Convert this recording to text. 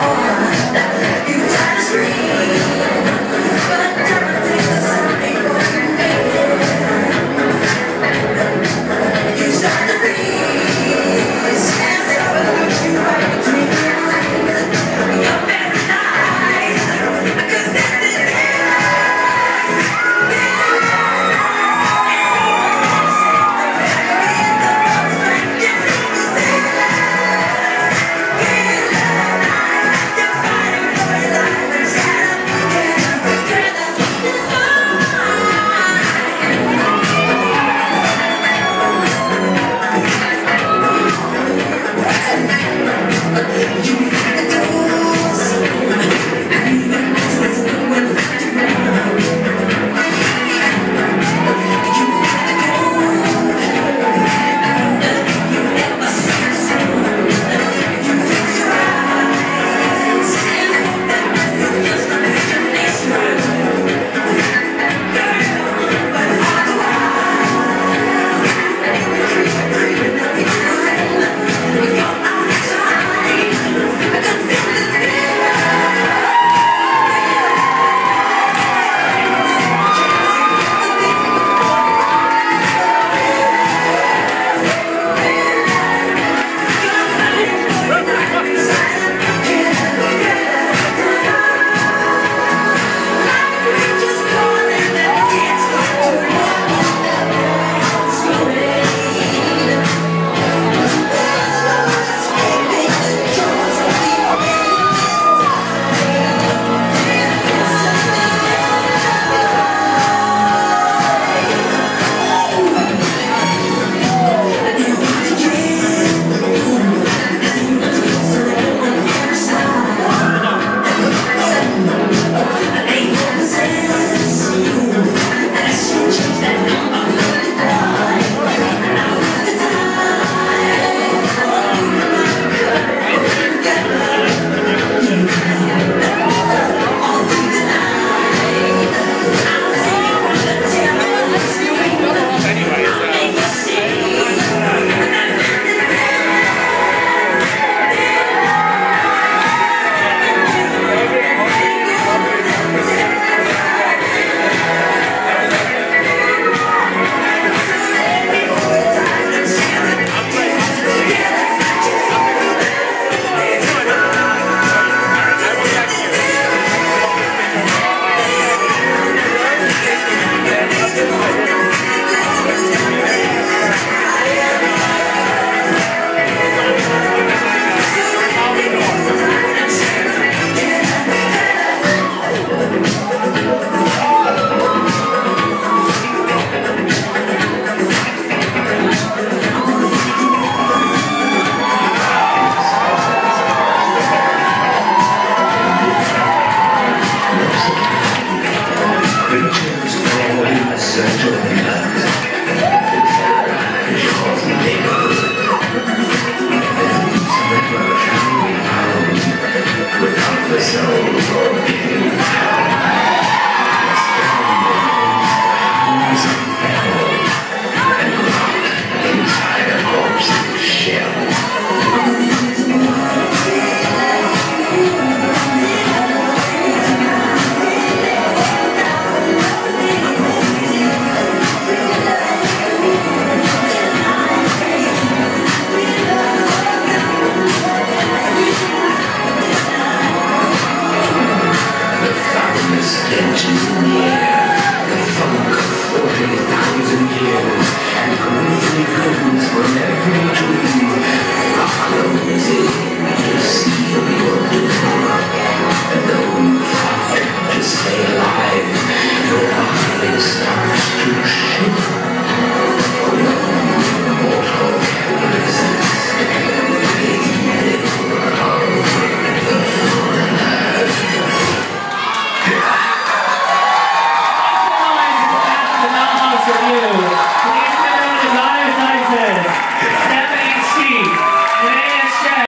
Oh, Amen.